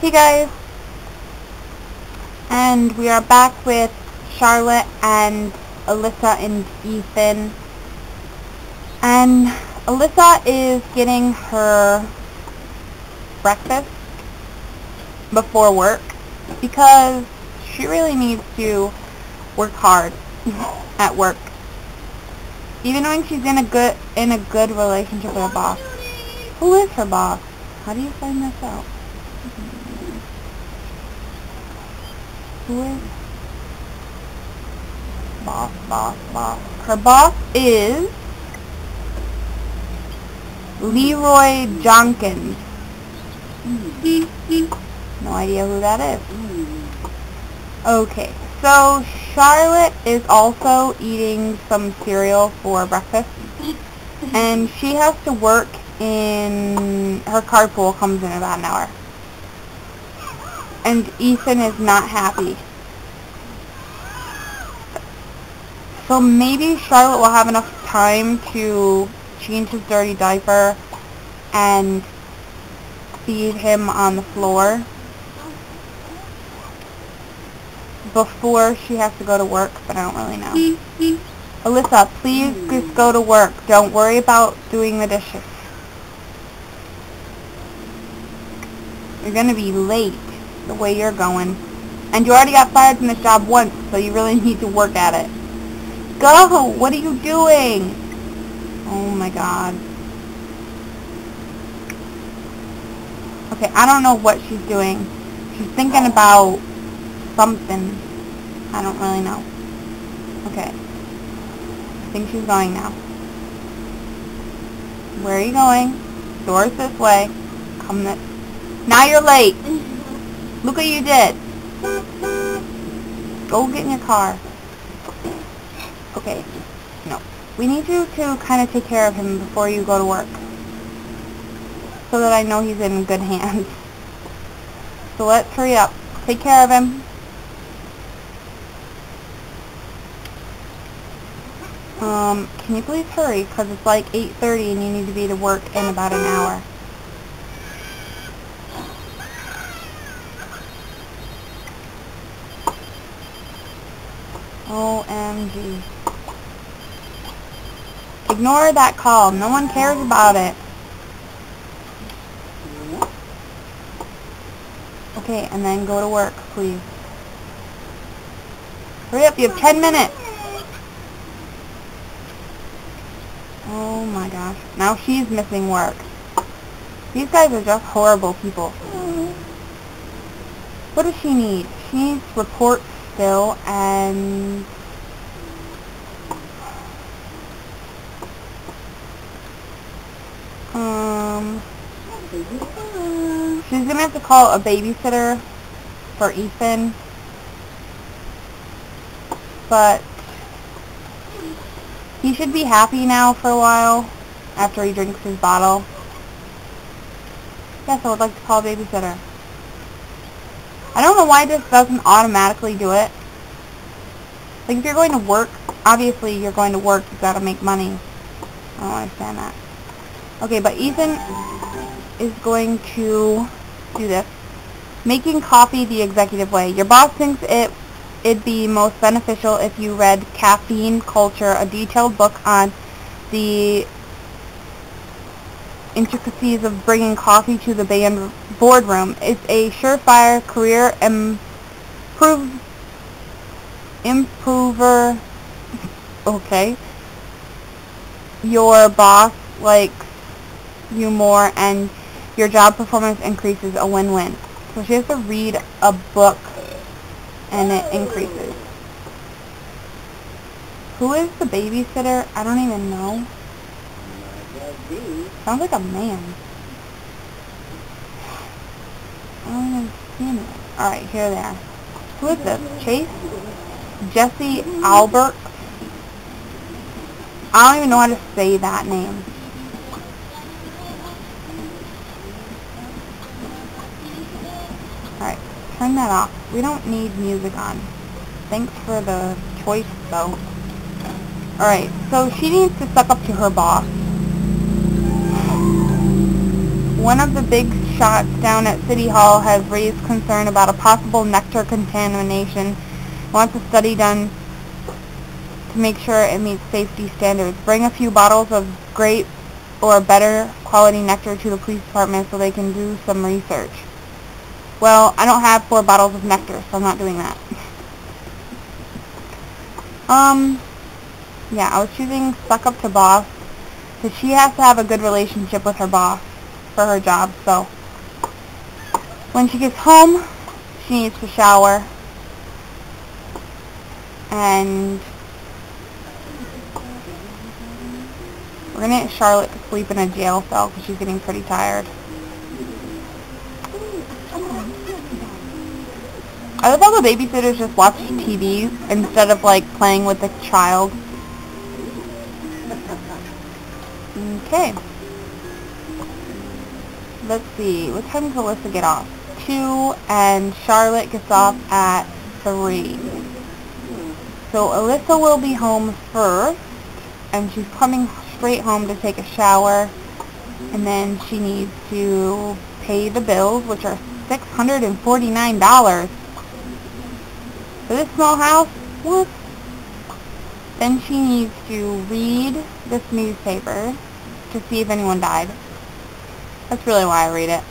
Hey guys, and we are back with Charlotte and Alyssa and Ethan, and Alyssa is getting her breakfast before work because she really needs to work hard at work, even when she's in a good in a good relationship with her boss. Who is her boss? How do you find this out? Who is boss, boss, boss? Her boss is Leroy Jenkins. No idea who that is. Okay, so Charlotte is also eating some cereal for breakfast. And she has to work in, her carpool comes in about an hour. And Ethan is not happy. So maybe Charlotte will have enough time to change his dirty diaper and feed him on the floor before she has to go to work, but I don't really know. Alyssa, please just go to work. Don't worry about doing the dishes. You're going to be late the way you're going. And you already got fired from this job once, so you really need to work at it. Go! What are you doing? Oh my god. Okay, I don't know what she's doing. She's thinking about something. I don't really know. Okay. I think she's going now. Where are you going? Door's this way. Come this. Now you're late. Look what you did. Go get in your car. Okay. No. We need you to kind of take care of him before you go to work. So that I know he's in good hands. So let's hurry up. Take care of him. Um, can you please hurry? Because it's like 8.30 and you need to be to work in about an hour. OMG. Ignore that call. No one cares about it. Okay, and then go to work, please. Hurry up, you have 10 minutes. Oh my gosh. Now she's missing work. These guys are just horrible people. What does she need? She needs report still and... Um... She's gonna have to call a babysitter for Ethan. But he should be happy now for a while after he drinks his bottle. Yes, I would like to call a babysitter. I don't know why this doesn't automatically do it. Like, if you're going to work, obviously you're going to work, you've got to make money. I don't understand that. Okay, but Ethan is going to do this. Making coffee the executive way. Your boss thinks it it'd be most beneficial if you read Caffeine Culture, a detailed book on the intricacies of bringing coffee to the band boardroom. It's a surefire career improve, improver. Okay. Your boss likes you more and your job performance increases a win-win. So she has to read a book and it increases. Who is the babysitter? I don't even know. Sounds like a man. I don't see him. Alright, here they are. Who is this? Chase? Jesse Albert? I don't even know how to say that name. Alright, turn that off. We don't need music on. Thanks for the choice, though. Alright, so she needs to suck up to her boss. One of the big shots down at City Hall has raised concern about a possible nectar contamination. Wants a study done to make sure it meets safety standards. Bring a few bottles of great or better quality nectar to the police department so they can do some research. Well, I don't have four bottles of nectar, so I'm not doing that. um, yeah, I was choosing Suck Up to Boss, because she has to have a good relationship with her boss for her job, so when she gets home, she needs to shower, and we're going to get Charlotte to sleep in a jail cell because she's getting pretty tired. I love how the babysitters just watch TV instead of like playing with the child. Okay. Let's see. What time does Alyssa get off? 2 and Charlotte gets off at 3. So Alyssa will be home first and she's coming straight home to take a shower and then she needs to pay the bills which are $649 for this small house? What? Then she needs to read this newspaper to see if anyone died. That's really why I read it.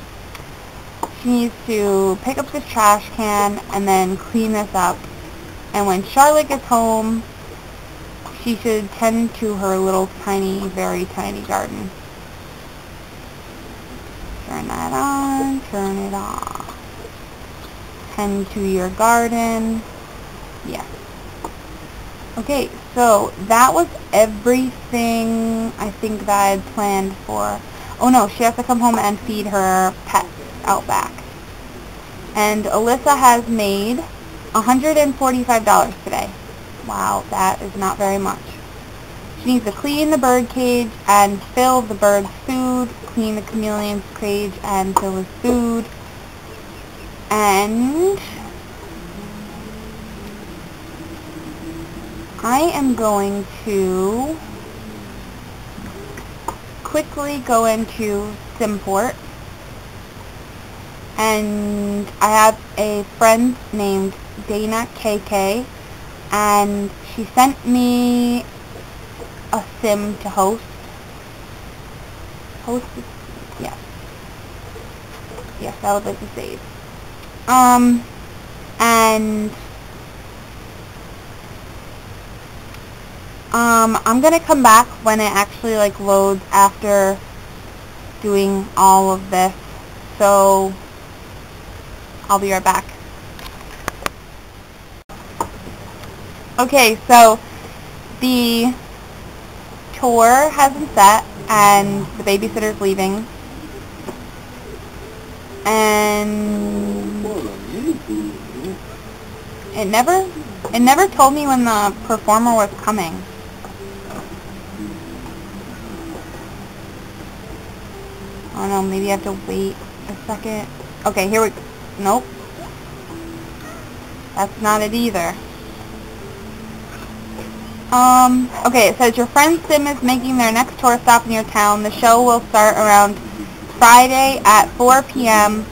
She needs to pick up this trash can and then clean this up. And when Charlotte gets home, she should tend to her little tiny, very tiny garden. Turn that on, turn it off. Tend to your garden. Yeah. Okay, so that was everything I think that I had planned for. Oh no, she has to come home and feed her pets out back. And Alyssa has made $145 today. Wow, that is not very much. She needs to clean the bird cage and fill the bird's food, clean the chameleon's cage and fill his food, and I am going to quickly go into Simport and I have a friend named Dana KK and she sent me a sim to host. Host? Yes. Yes, that would to save. Um, and Um, I'm going to come back when it actually like loads after doing all of this. So I'll be right back. Okay, so the tour has been set and the babysitter's leaving. And it never it never told me when the performer was coming. Oh know, maybe I have to wait a second. Okay, here we... Go. Nope. That's not it either. Um, okay, it says your friend Sim is making their next tour stop in your town. The show will start around Friday at 4 p.m.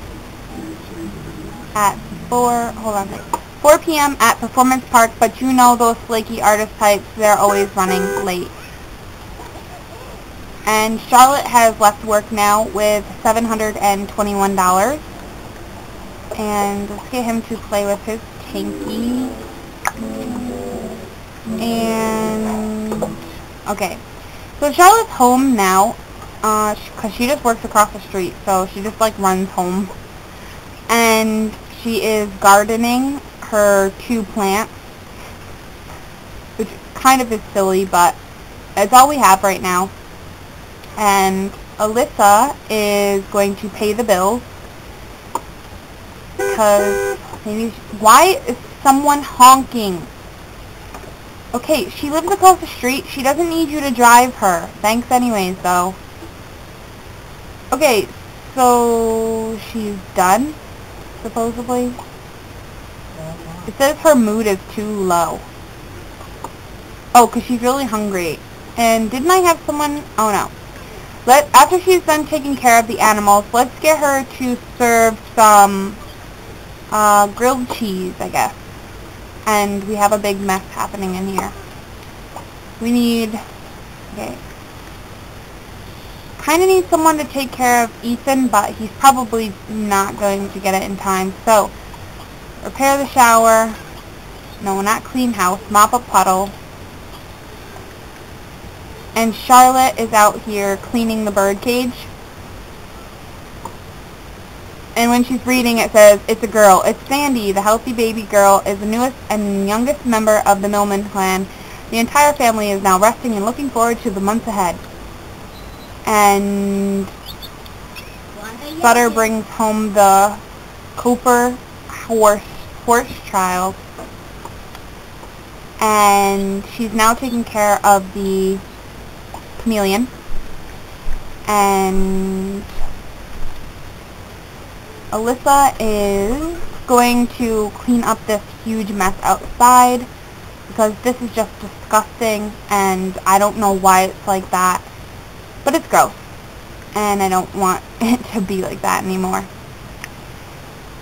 At 4, hold on 4 p.m. at Performance Park, but you know those flaky artist types, they're always running late. And Charlotte has left work now with $721. And let's get him to play with his tanky. And, okay. So Charlotte's home now, because uh, she just works across the street, so she just, like, runs home. And she is gardening her two plants, which kind of is silly, but it's all we have right now and Alyssa is going to pay the bills because maybe why is someone honking? Okay, she lives across the street. She doesn't need you to drive her. Thanks anyways, though. Okay, so she's done, supposedly. It says her mood is too low. Oh, because she's really hungry. And didn't I have someone... Oh, no. Let after she's done taking care of the animals, let's get her to serve some uh, grilled cheese, I guess. And we have a big mess happening in here. We need, okay, kind of need someone to take care of Ethan, but he's probably not going to get it in time. So, repair the shower. No, not clean house. Mop a puddle. And Charlotte is out here cleaning the bird cage. And when she's reading, it says, It's a girl. It's Sandy, the healthy baby girl, is the newest and youngest member of the Millman clan. The entire family is now resting and looking forward to the months ahead. And Butter brings home the Cooper horse, horse child. And she's now taking care of the chameleon. And Alyssa is going to clean up this huge mess outside because this is just disgusting and I don't know why it's like that. But it's gross. And I don't want it to be like that anymore.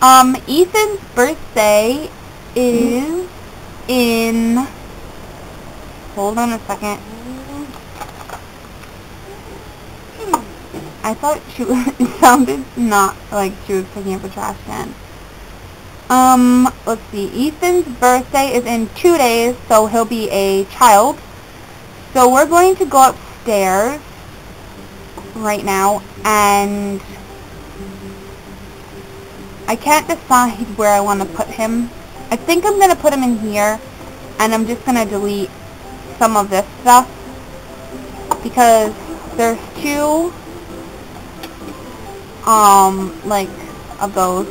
Um, Ethan's birthday is in... Hold on a second. I thought she it sounded not like she was picking up a trash can. Um, let's see. Ethan's birthday is in two days, so he'll be a child. So we're going to go upstairs right now, and I can't decide where I want to put him. I think I'm going to put him in here, and I'm just going to delete some of this stuff, because there's two um, like, of those.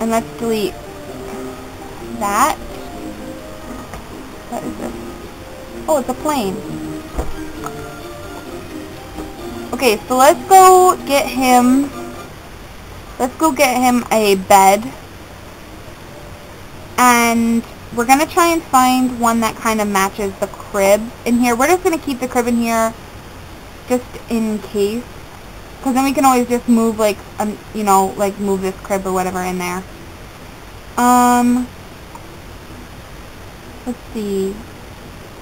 And let's delete that. What is this? Oh, it's a plane. Okay, so let's go get him, let's go get him a bed. And we're going to try and find one that kind of matches the crib in here. We're just going to keep the crib in here just in case. Because then we can always just move, like, um, you know, like, move this crib or whatever in there. Um, let's see.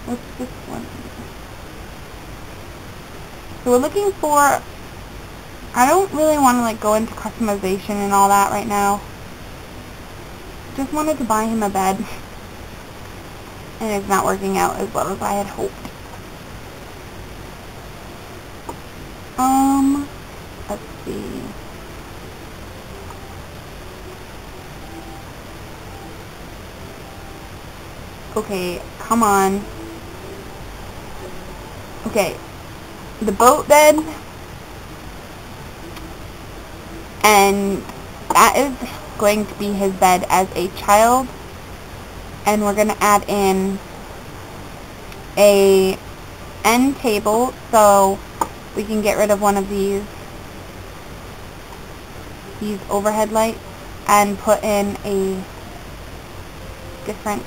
What's this one? So we're looking for, I don't really want to, like, go into customization and all that right now. Just wanted to buy him a bed. And it's not working out as well as I had hoped. Um, Let's see. Okay, come on. Okay, the boat bed, and that is going to be his bed as a child, and we're going to add in a end table, so we can get rid of one of these these overhead lights and put in a different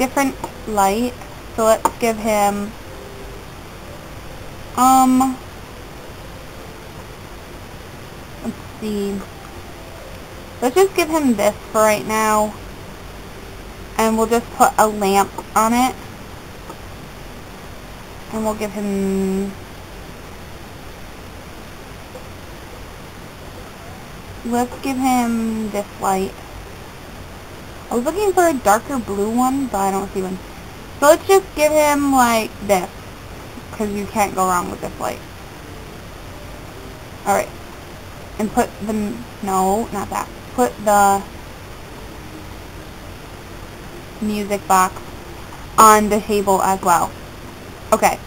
different light. So let's give him um let's see. Let's just give him this for right now. And we'll just put a lamp on it. And we'll give him Let's give him this light. I was looking for a darker blue one, but I don't see one. So let's just give him, like, this. Because you can't go wrong with this light. Alright. And put the... No, not that. Put the music box on the table as well. Okay.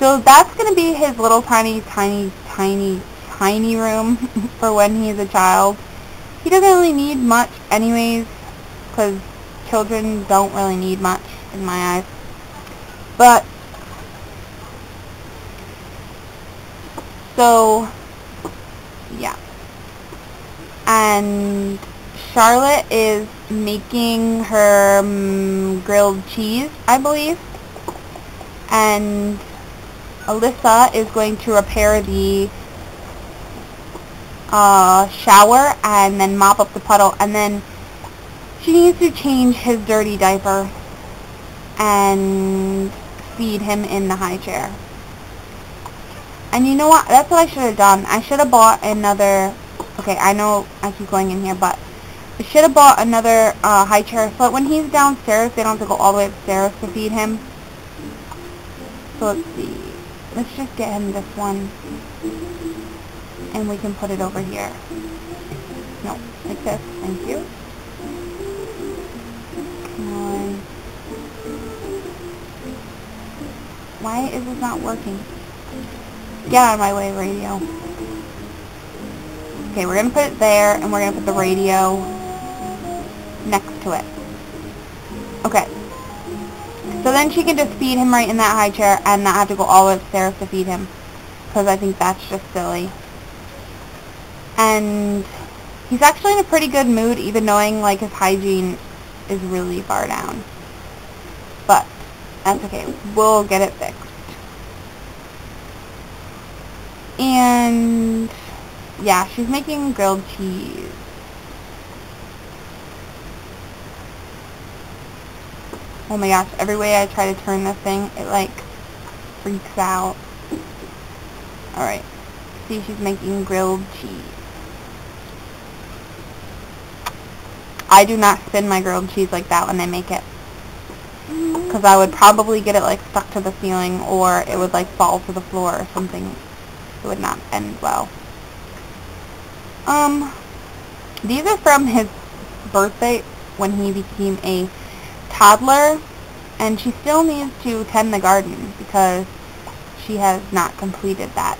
So that's going to be his little tiny, tiny, tiny tiny room for when he's a child. He doesn't really need much anyways, because children don't really need much in my eyes. But, so, yeah. And Charlotte is making her um, grilled cheese, I believe. And Alyssa is going to repair the uh, shower and then mop up the puddle and then she needs to change his dirty diaper and feed him in the high chair. And you know what? That's what I should have done. I should have bought another... Okay, I know I keep going in here, but I should have bought another uh, high chair so that when he's downstairs, they don't have to go all the way upstairs to feed him. So let's see. Let's just get him this one. And we can put it over here. No, like this. Thank you. Why is this not working? Get out of my way, radio. Okay, we're going to put it there, and we're going to put the radio next to it. Okay. So then she can just feed him right in that high chair and not have to go all the way upstairs to feed him. Because I think that's just silly. And he's actually in a pretty good mood, even knowing like his hygiene is really far down. But that's okay. We'll get it fixed. And yeah, she's making grilled cheese. Oh my gosh, every way I try to turn this thing, it like freaks out. Alright, see she's making grilled cheese. I do not spin my grilled cheese like that when I make it. Because I would probably get it like stuck to the ceiling or it would like fall to the floor or something. It would not end well. Um, these are from his birthday when he became a toddler and she still needs to tend the garden because she has not completed that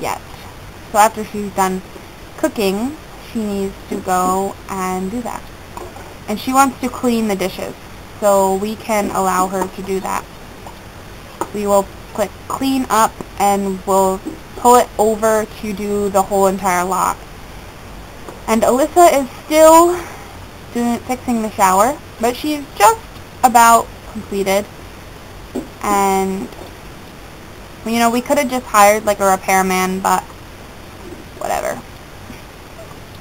yet. So after she's done cooking, she needs to go and do that. And she wants to clean the dishes, so we can allow her to do that. We will click clean up and we'll pull it over to do the whole entire lot. And Alyssa is still doing, fixing the shower, but she's just about completed. And, you know, we could have just hired like a repairman, but whatever.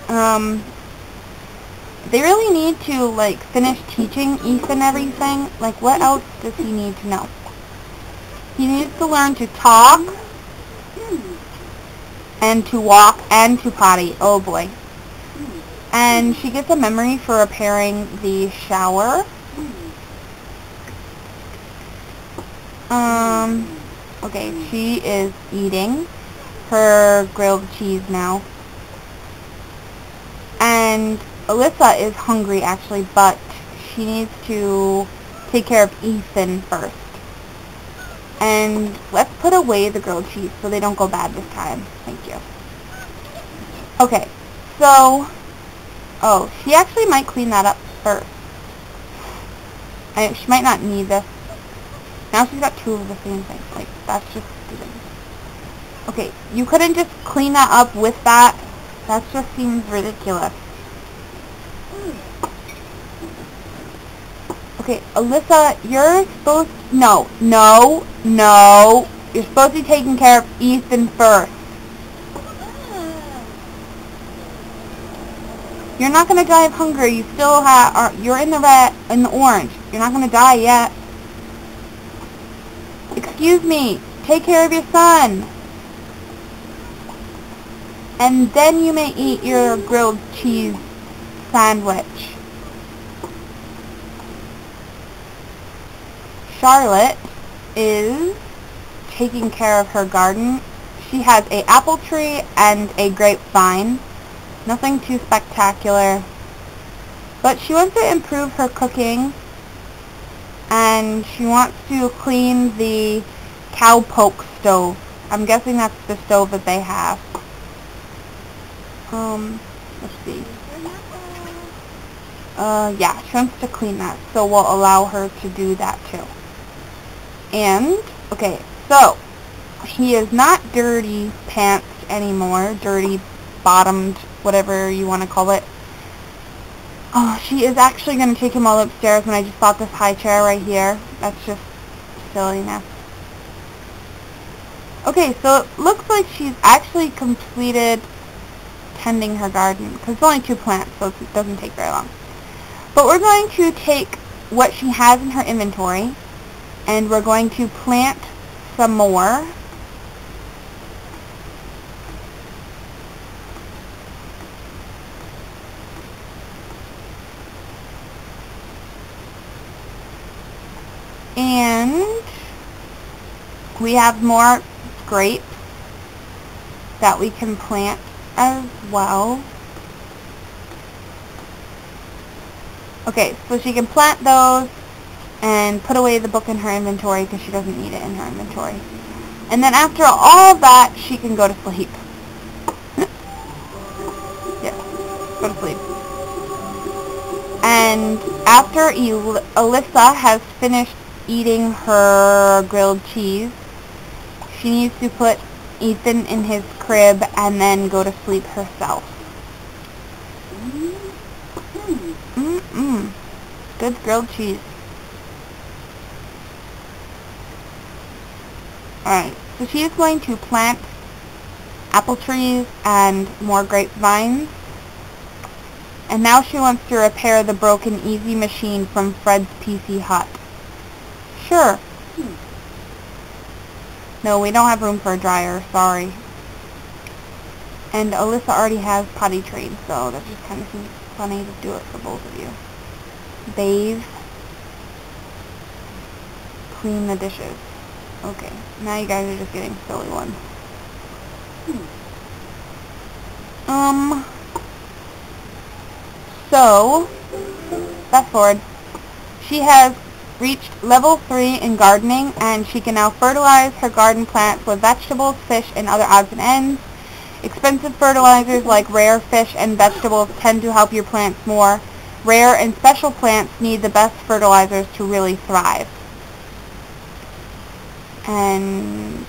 Um, they really need to, like, finish teaching Ethan everything. Like, what else does he need to know? He needs to learn to talk, and to walk, and to potty. Oh, boy. And she gets a memory for repairing the shower. Um, okay, she is eating her grilled cheese now. And Alyssa is hungry actually, but she needs to take care of Ethan first. And let's put away the grilled cheese so they don't go bad this time. Thank you. Okay, so, oh, she actually might clean that up first. I, she might not need this now she's got two of the same thing. Like, that's just stupid. Okay, you couldn't just clean that up with that. That just seems ridiculous. Okay, Alyssa, you're supposed... No, no, no. You're supposed to be taking care of Ethan first. You're not gonna die of hunger. You still have... You're in the red, in the orange. You're not gonna die yet. Excuse me, take care of your son. And then you may eat your grilled cheese sandwich. Charlotte is taking care of her garden. She has a apple tree and a grapevine. Nothing too spectacular. But she wants to improve her cooking and she wants to clean the cowpoke stove. I'm guessing that's the stove that they have. Um, let's see. Uh, yeah, she wants to clean that, so we'll allow her to do that too. And, okay, so, he is not dirty pants anymore, dirty bottomed, whatever you want to call it. Oh, she is actually going to take him all upstairs when I just bought this high chair right here. That's just silliness. Okay, so it looks like she's actually completed tending her garden, because it's only two plants, so it doesn't take very long. But we're going to take what she has in her inventory, and we're going to plant some more. And we have more grapes that we can plant as well. Okay, so she can plant those and put away the book in her inventory because she doesn't need it in her inventory. And then after all that, she can go to sleep. yes, go to sleep. And after El Alyssa has finished eating her grilled cheese, she needs to put Ethan in his crib and then go to sleep herself. Mmm. Good grilled cheese. Alright, so she is going to plant apple trees and more grapevines. And now she wants to repair the broken Easy Machine from Fred's PC Hut. Sure. No, we don't have room for a dryer, sorry. And Alyssa already has potty trained, so that just kind of seems funny to do it for both of you. Bathe. Clean the dishes. Okay, now you guys are just getting silly ones. Hmm. Um, so, fast forward. She has reached level 3 in gardening and she can now fertilize her garden plants with vegetables, fish, and other odds and ends. Expensive fertilizers like rare fish and vegetables tend to help your plants more. Rare and special plants need the best fertilizers to really thrive. And,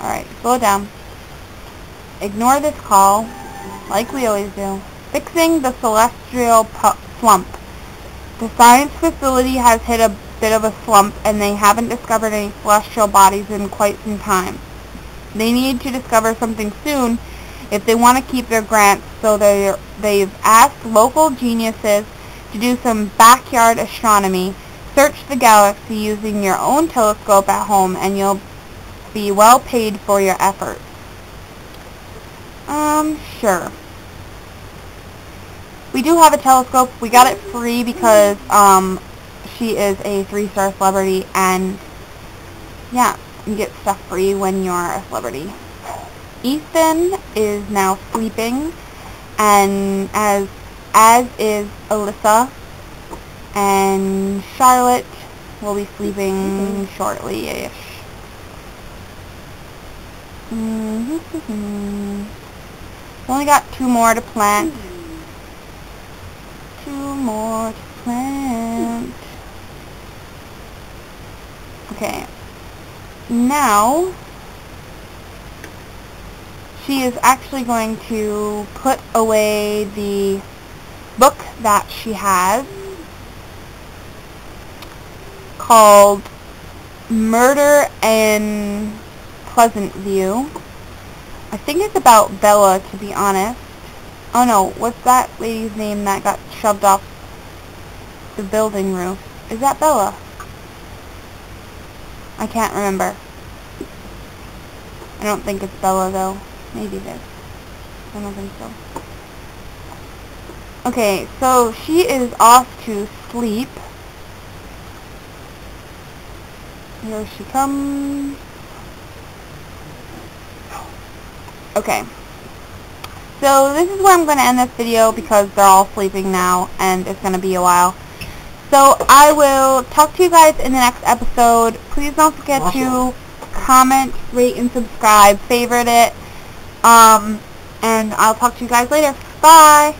alright, slow down. Ignore this call, like we always do. Fixing the celestial slump. The science facility has hit a bit of a slump and they haven't discovered any celestial bodies in quite some time. They need to discover something soon if they want to keep their grants, so they they've asked local geniuses to do some backyard astronomy. Search the galaxy using your own telescope at home and you'll be well paid for your efforts. Um, sure. We do have a telescope. We got it free because um, she is a three-star celebrity, and yeah, you get stuff free when you're a celebrity. Ethan is now sleeping, and as as is Alyssa, and Charlotte will be sleeping mm -hmm. shortly-ish. Mm -hmm. Only got two more to plant Two more to plant. Okay. Now, she is actually going to put away the book that she has called Murder in Pleasant View. I think it's about Bella, to be honest. Oh no, what's that lady's name that got shoved off the building roof. Is that Bella? I can't remember. I don't think it's Bella, though. Maybe it is. I don't think so. Okay, so she is off to sleep. Here she comes. Okay. So this is where I'm going to end this video because they're all sleeping now and it's going to be a while. So I will talk to you guys in the next episode. Please don't forget awesome. to comment, rate, and subscribe. Favorite it. Um, and I'll talk to you guys later. Bye!